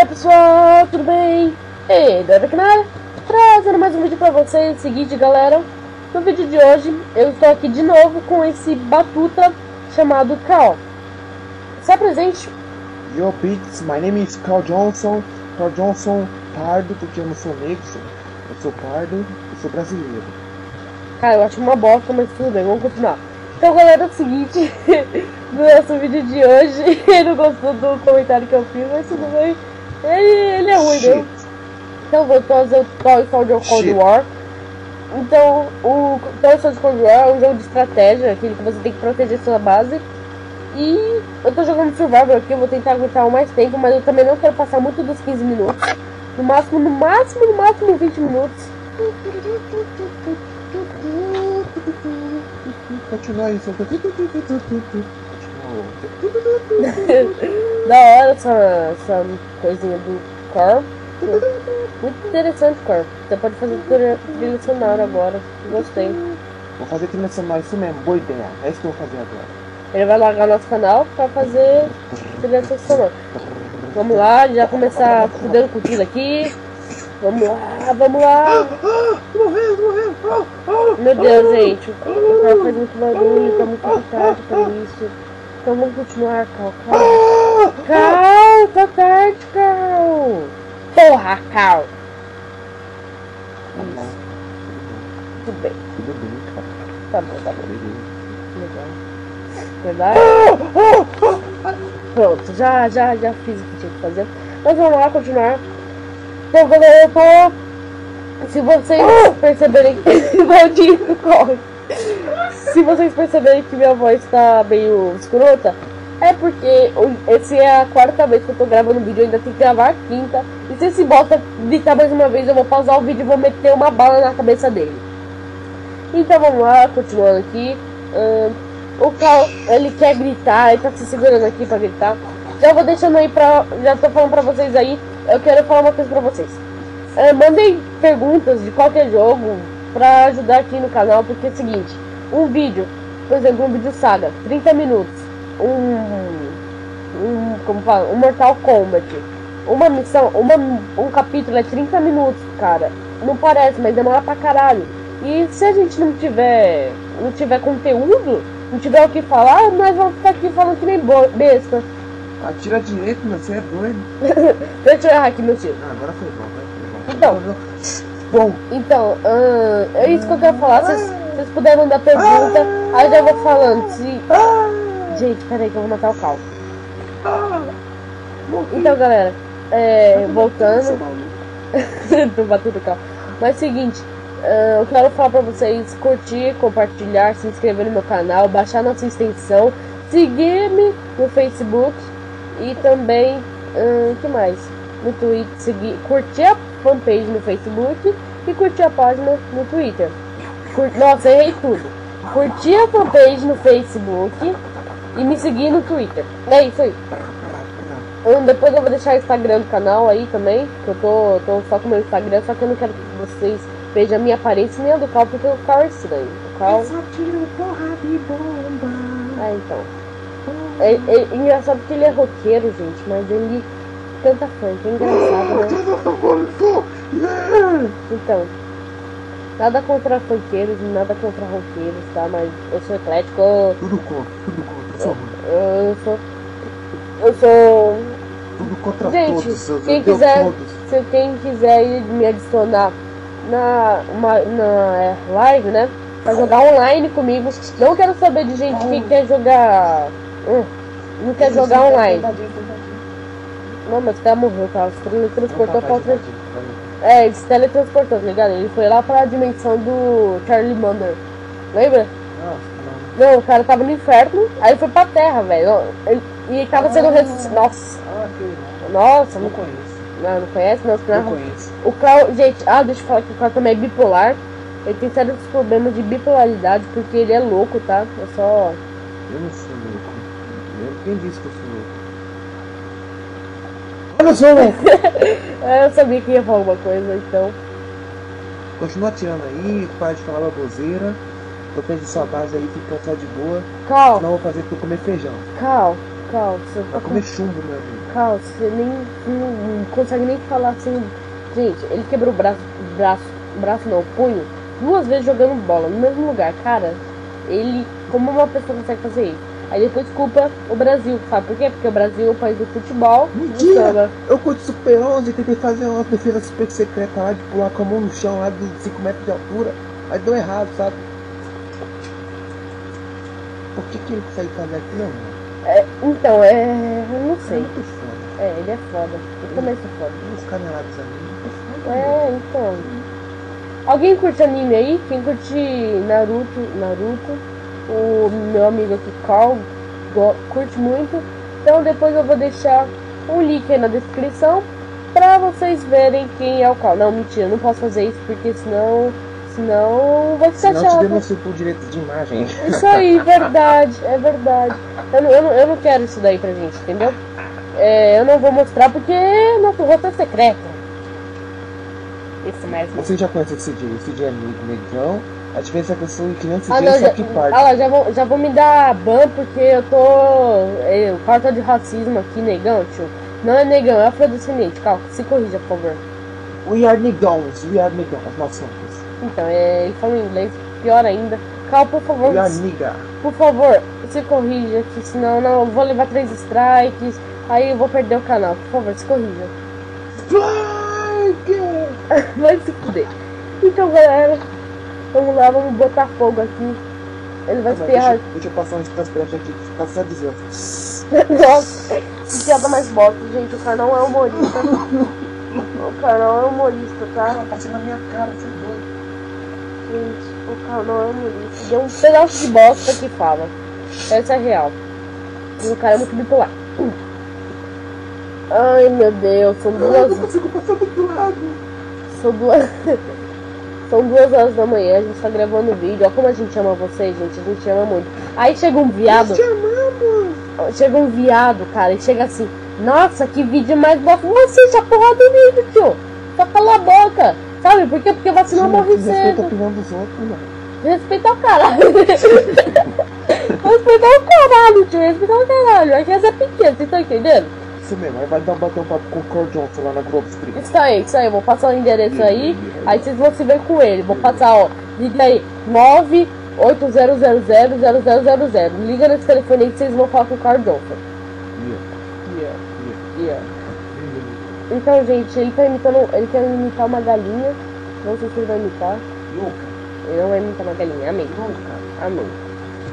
aí pessoal, tudo bem? E Deve canal, trazendo mais um vídeo pra vocês. Seguinte galera, no vídeo de hoje eu estou aqui de novo com esse batuta chamado Cal. Se apresente. Yo Pits, my name is Carl Johnson. Carl Johnson pardo, porque eu não sou negro, eu sou pardo, eu sou brasileiro. Cara, eu acho uma bosta, mas tudo bem, vamos continuar. Então galera, é o seguinte, no nosso vídeo de hoje, não gostou do comentário que eu fiz, mas tudo bem. Ele, ele é ruim, né? Então vou fazer o Toy Soldier Cold War. Então, o Toy Soldier Cold War é um jogo de estratégia, aquele que você tem que proteger sua base. E eu tô jogando Survival aqui, eu vou tentar aguentar o mais tempo, mas eu também não quero passar muito dos 15 minutos. No máximo, no máximo, no máximo 20 minutos. Continua isso. da hora essa, essa coisinha do corpo. Muito interessante, corpo. Você pode fazer trilha sonora agora. Gostei. Vou fazer trilha sonora, isso mesmo, boa ideia. É isso que eu vou fazer agora. Ele vai largar nosso canal pra fazer trilha sonora. Vamos lá, já começar fudendo com tudo aqui. Vamos lá, vamos lá. Morreu, morreu. Meu Deus, gente. O carro faz muito barulho, tá muito tarde pra isso. Então vamos continuar, Cal. Cal, Cal tá tarde, Cal. Porra, Cal. Tudo bem. Tudo bem, cara. Tá bom, tá bom. Legal. Verdade? Pronto, já, já, já fiz o que tinha que fazer. Mas vamos lá, continuar. Então, galera, eu tô... Se vocês perceberem que... Maldito, corre. Se vocês perceberem que minha voz tá meio escrota, é porque esse é a quarta vez que eu tô gravando o vídeo, ainda tenho que gravar a quinta. E se esse bota gritar mais uma vez, eu vou pausar o vídeo e vou meter uma bala na cabeça dele. Então vamos lá, continuando aqui. Uh, o Cal, ele quer gritar, ele tá se segurando aqui pra gritar. Já vou deixando aí pra. Já tô falando pra vocês aí. Eu quero falar uma coisa pra vocês. Uh, mandem perguntas de qualquer jogo pra ajudar aqui no canal, porque é o seguinte, um vídeo, por exemplo, um vídeo saga, 30 minutos, um, um como fala, um Mortal Kombat, uma missão, uma, um capítulo é 30 minutos, cara. Não parece, mas demora pra caralho. E se a gente não tiver, não tiver conteúdo, não tiver o que falar, nós vamos ficar aqui falando que nem besta. Atira direito, meu, você é doido. Deixa eu errar aqui meu tiro. Ah, agora foi bom, vai. Então, Bom, então, uh, é isso que eu quero falar. Vocês puderem mandar pergunta, aí eu já vou falando. Se... Gente, peraí que eu vou matar o cal. Então, galera, é, voltando. Tô batendo o cal. Mas seguinte, uh, eu quero falar pra vocês curtir, compartilhar, se inscrever no meu canal, baixar nossa extensão, seguir-me no Facebook e também, uh, que mais? No Twitter, seguir, curtir a fanpage no Facebook e curtir a página no Twitter. Cur... Nossa, errei tudo. Curtir a fanpage no Facebook e me seguir no Twitter. É isso aí. Um, depois eu vou deixar o Instagram do canal aí também. Que eu tô, tô só com o meu Instagram, só que eu não quero que vocês vejam a minha aparência nem a do Cal, porque o Cal é estranho. O Cal. só tiro porra de bomba. Ah, então. É, é, é engraçado que ele é roqueiro, gente, mas ele canta funk, é engraçado, né? Então, nada contra funkeiros, nada contra roqueiros, tá? Mas eu sou eclético. Eu, Tudo contra, tudo contra, por favor. eu sou. Eu sou. Tudo contra Gente, todos, eu quem quiser, todos. se quem quiser ir me adicionar na, uma, na é, live, né? Pra jogar online comigo. Não quero saber de gente que quer jogar. hum, não quer jogar online. Não, mas o cara morreu, cara. Se teletransportou pra outra. É, ele se teletransportou, tá ligado? Ele foi lá pra dimensão do Charlie Munger. Lembra? Não, o cara tava no inferno, aí foi pra terra, velho. E ele tava sendo ressuscitado. Nossa, Ah, que nossa, não não, conheço. não, não conhece? Não, Não não. conheço. O Clau, gente, ah, deixa eu falar que o Clau também é bipolar. Ele tem sérios problemas de bipolaridade porque ele é louco, tá? É só. Eu não sou louco. Eu- Quem disse que eu sou louco? Eu sabia que ia falar alguma coisa, então. Continua atirando aí, para de falar baboseira. Protege sua base aí, fica só de boa. Cal, Senão eu vou fazer tu comer feijão. Cal, Cal, você tá Vai com... comer chumbo, meu amigo. Cal, você nem não, não consegue nem falar assim. Gente, ele quebrou o braço, braço, braço não, punho, duas vezes jogando bola no mesmo lugar. Cara, ele, como uma pessoa consegue fazer isso? Aí depois culpa o Brasil, sabe por quê? Porque o Brasil é o país do futebol. Mentira! Eu curto Super 11 e tentei fazer uma defesa super secreta lá de pular com a mão no chão lá de 5 metros de altura. Mas deu errado, sabe? Por que, que ele consegue fazer aquilo, mano? É, então, é. Eu não Isso é sei. muito foda. É, ele é foda. Eu também sou foda. Os canelados ali. é É, então. Alguém curte anime aí? Quem curte Naruto, Naruto, o meu amigo aqui, Carl, go- curte muito. Então depois eu vou deixar um link aí na descrição pra vocês verem quem é o Carl. Não, mentira, não posso fazer isso porque senão. Senão vai ficar Senão te chato. denuncio por direito de imagem. Isso aí, verdade, é verdade. Eu não, eu, não, eu não quero isso daí pra gente, entendeu? É, eu não vou mostrar porque nosso rosto é secreto. Isso mesmo. Você já conhece o CJ? O CJ é negro, negão. A diferença é que eu sou criança Ah, CJ, não, que ah, parte. lá, já, vão, já vão me dar ban porque eu tô. Eu, falta de racismo aqui, negão, tio. Não é negão, é afrodescendente. Calma, se corrija, por favor. We are negões, we are negões, nós somos. Então, é, ele fala em inglês, pior ainda. Cal, por favor, We are nigga. por favor, se corrija, que senão não, eu vou levar três strikes, aí eu vou perder o canal. Por favor, se corrija. Strike! Vai se fuder. Então, galera, vamos lá, vamos botar fogo aqui. Ele vai Calma, espirrar. deixa, deixa eu passar um transparente aqui, fica só dizer. Nossa, que piada mais bosta, gente. O cara não é humorista. O cara não é humorista, tá? Tá passando na minha cara, você é doido. Gente, o cara não é humorista. Deu um pedaço de bosta que fala. Essa é real. E o cara é muito bipolar. Ai meu Deus, são Eu duas. não consigo passar do outro lado. São duas. São duas horas da manhã, a gente tá gravando vídeo. Olha como a gente ama vocês, gente. A gente ama muito. Aí chega um viado. Te amamos. Chega um viado, cara, e chega assim, nossa, que vídeo mais bosta. Você já porra do vídeo, tio. Só cala a boca. Sabe por quê? Porque você não morre Respeita a cedo. opinião dos outros, mano. Respeitar o caralho. Respeitar o caralho, tio. Respeitar o caralho. A criança é pequena, vocês estão entendendo? Isso mesmo, aí vai dar bater um papo com o Cor Johnson lá na Globo Street. Isso aí, isso aí. Vou passar o endereço aí. Aí vocês vão se ver com ele. Vou passar, ó. Liga aí. 980000000. Liga nesse telefone aí que vocês vão falar com o Carl Johnson. Yeah, yeah, Yeah. Então, gente, ele tá imitando. Ele quer imitar uma galinha. Não sei se ele vai imitar. Nunca, Ele não vai imitar uma galinha. Amém. nunca. Amém.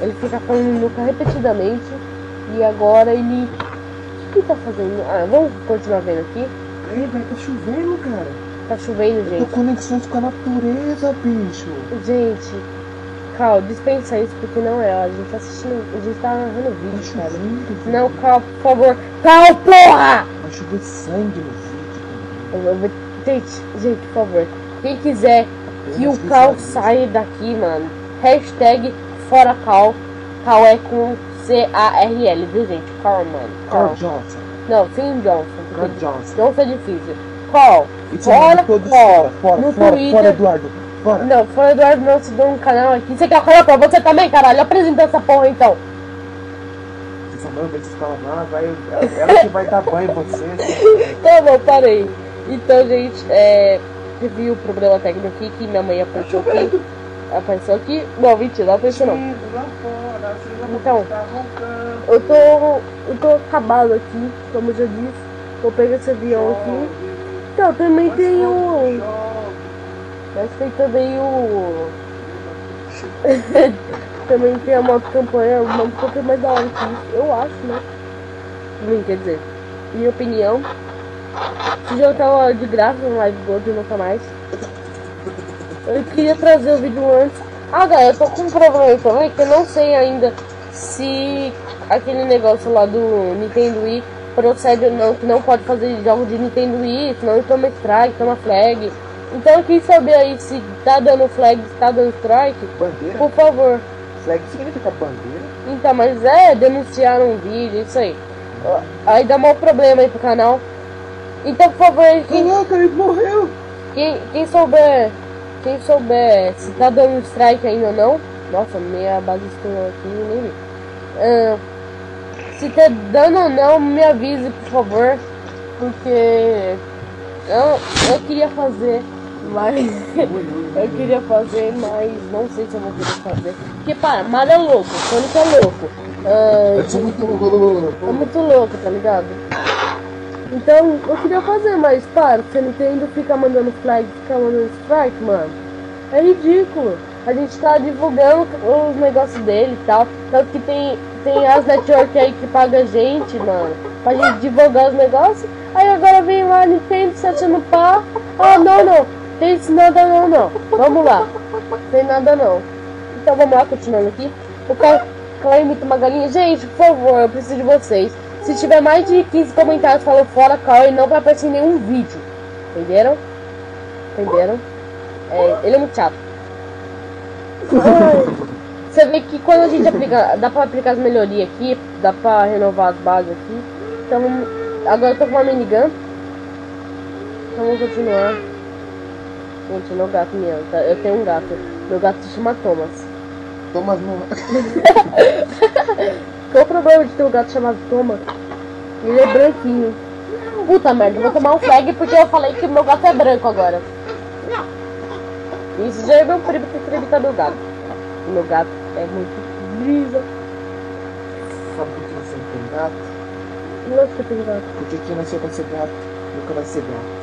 Ele fica falando nuca repetidamente. E agora ele. O que tá fazendo? Ah, vamos continuar vendo aqui. Aí, vai, tá chovendo, cara. Tá chovendo, Eu tô gente. conexões com a natureza, bicho. Gente, Cal, dispensa isso porque não é. ó, A gente tá assistindo. A gente tá narrando Tá vídeo, cara. chovendo. velho. Não, Cal, por favor. Cal, porra! Vai chover sangue no vídeo. Eu- eu vou- Gente, gente, por favor. Quem quiser que o Cal saia daqui, mano. Hashtag fora Cal. Cal é com C-A-R-L, mano. Cor Cal. Johnson. Não, sem Johnson. Porque Johnson. Johnson é difícil. É Fora Cal. fora, No fora, Twitter. fora, Eduardo. Fora. Não, fora Eduardo não se deu um canal aqui. Você quer o canal pra você também, caralho? Apresenta essa porra então. Se sua mãe vai ah, vai, ela, que vai dar banho em você. Tá bom, parei. Então, gente, é. Teve o problema técnico aqui que minha mãe apareceu aqui. Apareceu aqui. Não, mentira, não apareceu não. Então. Eu tô. Eu tô acabado aqui, como já disse. Vou pegar esse avião aqui. Então, também tem o. Mas tem também o. também tem a moto campanha, uma moto mais da hora que eu acho, né? Bem, quer dizer, minha opinião. Esse jogo tava de graça no Live Gold não tá mais. Eu queria trazer o vídeo antes. Ah, galera, eu tô com um problema também que eu não sei ainda se aquele negócio lá do Nintendo Wii procede ou não, que não pode fazer jogos de Nintendo Wii, senão toma strike, toma flag. Então eu quis saber aí se tá dando flag, se tá dando strike, Bandeira? por favor. Flag significa bandeira? Então, mas é, denunciaram um vídeo, isso aí. Aí dá mau problema aí pro canal. Então, por favor, quem, Caraca, ele morreu! quem, quem souber, quem souber se tá dando strike ainda ou não. Nossa, minha base estourou aqui, nem vi. Ah, Se tá dando ou não, me avise, por favor. Porque eu, eu queria fazer, mas eu queria fazer, mas não sei se eu vou querer fazer. Porque para, Mario é louco, Sonic é louco. Louco. é muito louco, tá ligado? Então, eu queria fazer, mas para, se a Nintendo fica mandando flag, fica mandando strike, mano. É ridículo. A gente tá divulgando os negócios dele e tal. Tanto que tem, tem as network aí que paga a gente, mano. Pra gente divulgar os negócios. Aí agora vem lá a Nintendo se achando pá. Ah, não, não. Tem nada não, não. Vamos lá. Tem nada não. Então vamos lá, continuando aqui. O cara, cara imita uma galinha. Gente, por favor, eu preciso de vocês. Se tiver mais de 15 comentários falando fora Carl, não vai aparecer em nenhum vídeo. Entenderam? Entenderam? É, ele é muito chato. Você vê que quando a gente aplica, dá pra aplicar as melhorias aqui, dá pra renovar as bases aqui. Então, agora eu tô com uma minigun. Então vamos continuar. Gente, meu gato meu, tá? eu tenho um gato. Meu gato se chama Thomas. Thomas não. Qual o problema de ter um gato chamado Thomas? Ele é branquinho. Puta merda, vou tomar um flag porque eu falei que meu gato é branco agora. Isso já é meu primo que acredita meu gato. Meu gato é muito brisa. Sabe por que você não tem gato? Não que tem gato. Porque quem nasceu pra ser gato nunca vai ser gato.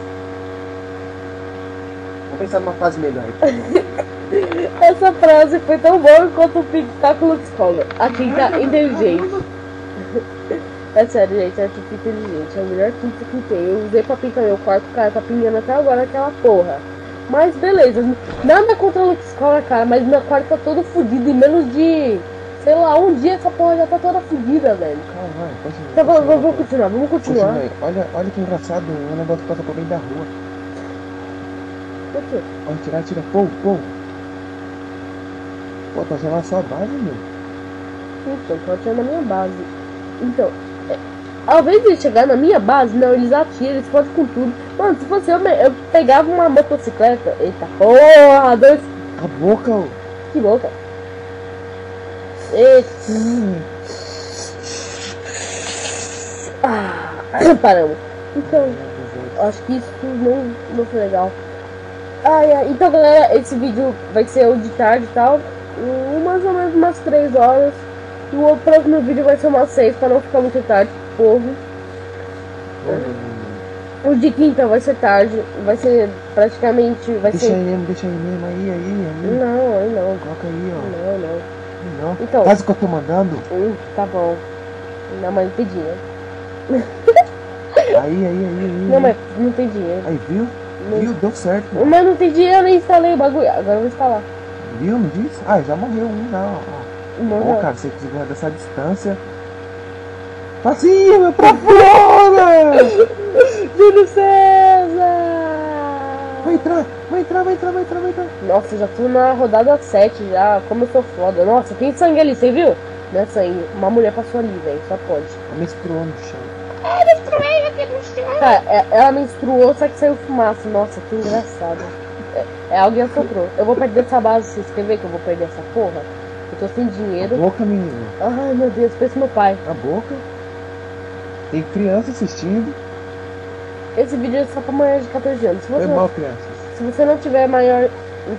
Vamos pensar numa fase melhor. Essa frase foi tão boa quanto o Pictáculo Scholar. A quinta inteligente. É sério, gente, é tipo inteligente. É a melhor quinta que tem. Eu usei pra pintar meu quarto, cara, tá pingando até agora aquela porra. Mas beleza, nada contra a Lux Scholar, cara, mas meu quarto tá todo fudido em menos de. Sei lá, um dia essa porra já tá toda fudida, velho. Calma, vai, continua. Tá, vamos, continua, vamos continuar, vamos continuar. Continua. Olha, olha que engraçado, um negócio passa por meio da rua. Por quê? Olha, tirar, tira, pô, pô. Pô, tá sendo a sua base, meu. Então, tô atirando na minha base. Então, é, ao invés de chegar na minha base, não, eles atiram, eles podem com tudo. Mano, se fosse eu, eu pegava uma motocicleta. Eita porra, dois. A boca, ô. Que boca. Eita. Hum, Ah, paramos. Então, acho que isso não, não foi legal. Ai, ai, então galera, esse vídeo vai ser o de tarde e tal. um, Mais ou menos umas 3 horas. E o próximo vídeo vai ser umas 6 pra não ficar muito tarde povo. O de quinta vai ser tarde. Vai ser praticamente. Vai Deixa ser. aí mesmo, deixa aí mesmo, aí, aí, aí. Não, aí não. Coloca aí, ó. Não, não. Aí Não. Então. Faz o que eu tô mandando. Hum, tá bom. Não tem dinheiro. Aí, aí, aí, aí. Não, mas não tem dinheiro. Aí, viu? Viu? Deu certo. mano. Mas não tem dinheiro, eu nem instalei o bagulho. Agora eu vou instalar. Viu? Não disse? Ah, já morreu um, já, ó. Não, Pô, cara, você conseguiu dessa distância. Pra cima, pra fora! Júlio César! Vai entrar, vai entrar, vai entrar, vai entrar, vai entrar. Nossa, já tô na rodada 7 já. Como eu sou foda. Nossa, tem sangue ali, você viu? Não é sangue. Uma mulher passou ali, velho. Só pode. Tá menstruando no chão. É- ela menstruou, só que saiu fumaça. Nossa, que engraçado. É, é alguém assoprou. Eu vou perder essa base. Vocês querem ver que eu vou perder essa porra? Eu tô sem A dinheiro. boca, menino. Ai, meu Deus, pensa meu pai. A boca. Tem criança assistindo. Esse vídeo é só pra maior de 14 anos. Se Foi você, mal, crianças. se você não tiver maior.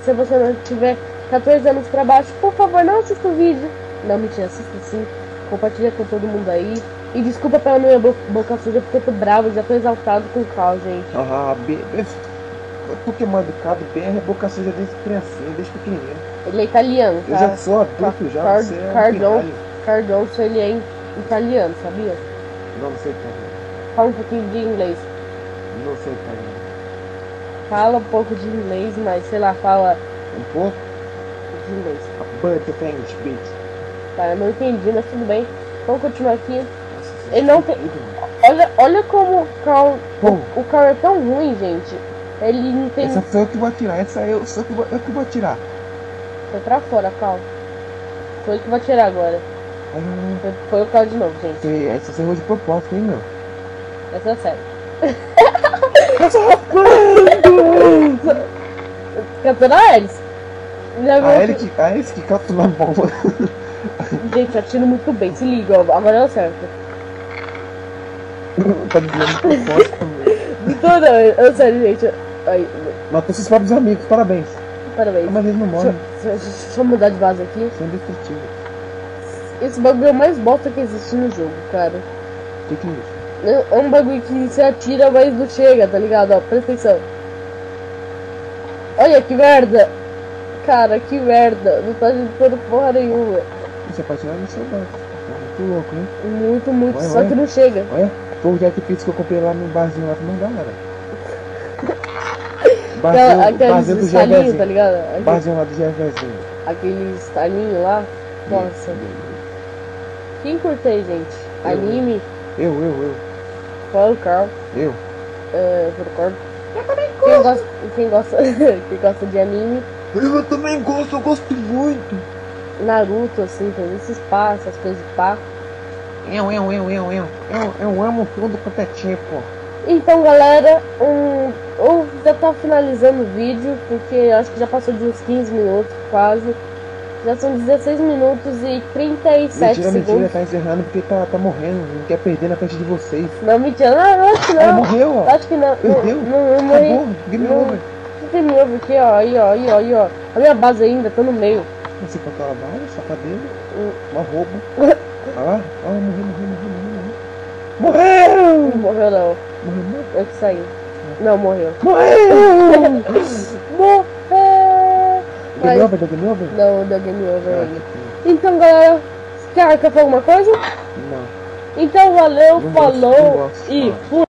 Se você não tiver 14 anos pra baixo, por favor, não assista o vídeo. Não, mentira, assista sim. Compartilha com todo mundo aí. E desculpa pela minha bo- boca suja, porque eu tô bravo, já tô exaltado com o Cal, gente. Ah, B. B- Pokémon educado, B é boca suja desde criancinha, desde pequenininho. Ele é italiano, Eu tá? já sou adulto já, Car- você é Cardon. Cardonso, ele é italiano, sabia? Não sei italiano. Fala um pouquinho de inglês. Não sei italiano. Fala um pouco de inglês, mas sei lá, fala Um pouco? de inglês. But the English, bitch. Tá, eu não entendi, mas tudo bem. Vamos continuar aqui. Ele não tem-. Olha, olha como o Carl, o, o Carl é tão ruim, gente. Ele não tem. Essa foi eu que vou atirar, essa eu, sou que vou, eu que vou atirar. Foi pra fora, Carl. Foi o que vai tirar agora. Ah, Foi, foi o Carl de novo, gente. você- Essa você errou de propósito, hein, meu? Essa é sério. Capitão Ares. Já viu? A Eric, a Eric que capta na bomba. Gente, eu atiro muito bem, se liga, ó, agora é o certo. Tá me dando propósito. Então, não, eu sério, gente. Aí, Matou seus próprios amigos, parabéns. parabéns. Mas eles não morrem, deixa, deixa eu mudar de base aqui. são indestrutíveis. Esse bagulho é o mais bosta que existe no jogo, cara. O que que é isso? É um bagulho que você atira, mas não chega, tá ligado? Ó, presta atenção. Olha que merda! Cara, que merda! Não tá ajudando porra nenhuma. Você pode tirar no seu banco. Tá muito louco, hein? Muito, muito, Vai, só vai. que não chega. Olha, foi o Jack Pizza que eu comprei lá no barzinho lá mandar, galera. Aquela, Barzinho, do estalinhos, tá Jevezinho. ligado? Aquele, Barzinho lá do Jevezinho. aquele estalinho lá. Nossa. Quem curte aí, gente? Eu. Anime, Eu, eu, eu. fala o Carl, Eu. é, concordo. Quem gosta, quem gosta, quem gosta de anime, Eu também gosto, eu gosto muito. Naruto, assim, tem esses pá, essas coisas de pá. Eu, eu, eu, eu, eu. Eu, eu amo tudo quanto é tipo. Então, galera, um, eu já tá finalizando o vídeo, porque acho que já passou de uns 15 minutos, quase. Já são 16 minutos e 37 Mentira, segundos. mentira, tá encerrando porque tá, tá morrendo. Não quer perder na frente de vocês. Não, mentira, não, não, acho que Ah, não. morreu, ó. Acho que não. Perdeu? Não, não, não morri. Acabou, game Não. over. Game over aqui, ó, aí, ó, aí, ó, aí, ó. A minha base ainda tá no meio. Você controla a bala, sapadeiro, Hum. uma roubo. Lá, ó, morreu, morreu, morreu, morreu, morreu. Não morreu, não. Morreu, morreu. Eu que saí. Não, morreu. Morreu! Morreu! Game over, deu game over? Não, deu game over Ah, ainda. Então, galera, quer, quer falar alguma coisa? Não. Então, valeu, Não gosto, falou não gosto. e Ah. fui.